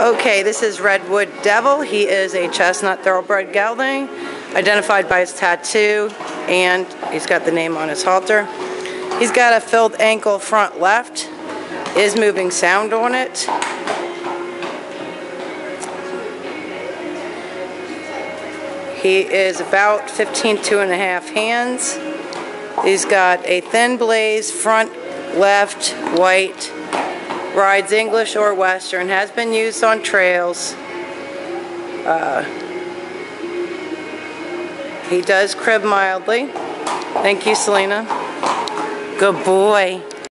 Okay, this is Redwood Devil. He is a chestnut thoroughbred gelding, identified by his tattoo, and he's got the name on his halter. He's got a filled ankle front left, is moving sound on it. He is about 15 two and a half hands. He's got a thin blaze front left white rides English or Western, has been used on trails. Uh, he does crib mildly. Thank you, Selena. Good boy.